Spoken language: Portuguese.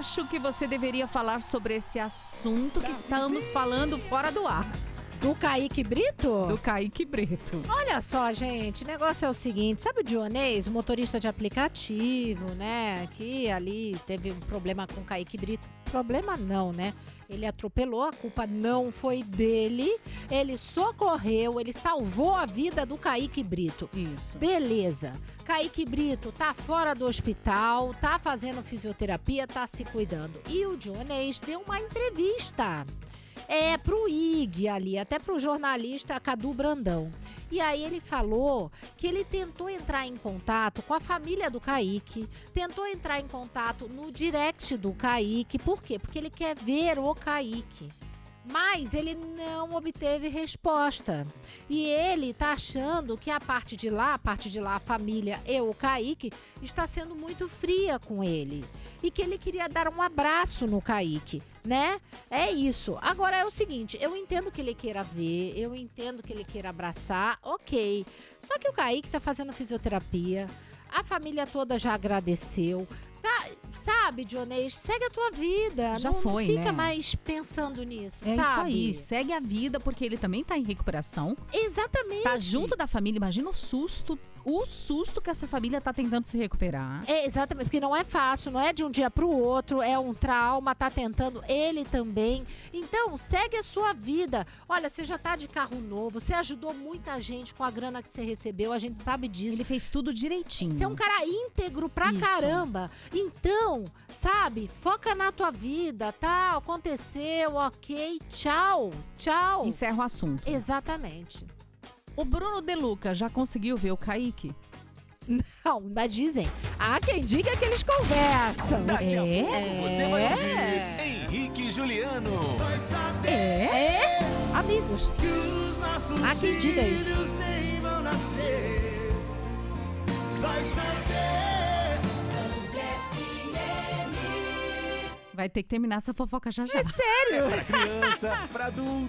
acho que você deveria falar sobre esse assunto que estamos falando fora do ar. Do Kaique Brito? Do Kaique Brito. Olha só, gente, o negócio é o seguinte: sabe o Dionês, o motorista de aplicativo, né? Que ali teve um problema com o Kaique Brito. Problema não, né? Ele atropelou, a culpa não foi dele. Ele socorreu, ele salvou a vida do Kaique Brito. Isso. Beleza. Kaique Brito tá fora do hospital, tá fazendo fisioterapia, tá se cuidando. E o Dionês deu uma entrevista. É, pro IG ali, até pro jornalista Cadu Brandão. E aí ele falou que ele tentou entrar em contato com a família do Kaique, tentou entrar em contato no direct do Kaique. Por quê? Porque ele quer ver o Kaique. Mas ele não obteve resposta. E ele tá achando que a parte de lá, a parte de lá, a família e o Kaique, está sendo muito fria com ele. E que ele queria dar um abraço no Kaique, né? É isso. Agora é o seguinte, eu entendo que ele queira ver, eu entendo que ele queira abraçar, ok. Só que o Kaique tá fazendo fisioterapia, a família toda já agradeceu. Sabe, Dionês, segue a tua vida. Já não, foi, não fica né? mais pensando nisso, É sabe? isso aí, segue a vida, porque ele também tá em recuperação. Exatamente. Tá junto da família, imagina o susto, o susto que essa família tá tentando se recuperar. É, exatamente, porque não é fácil, não é de um dia pro outro, é um trauma, tá tentando ele também. Então, segue a sua vida. Olha, você já tá de carro novo, você ajudou muita gente com a grana que você recebeu, a gente sabe disso. Ele fez tudo direitinho. Você é um cara íntegro pra Isso. caramba. Então, sabe, foca na tua vida, tá? Aconteceu, ok, tchau, tchau. Encerra o assunto. Exatamente. O Bruno Deluca já conseguiu ver o Kaique? Não, mas dizem. Há quem diga que eles conversam. Daqui a É? pouco você vai ouvir Henrique e Juliano. É? É, amigos. que os nossos Há quem diga isso. Vai ter que terminar essa fofoca já já. Sério? Pra criança, pra adulto.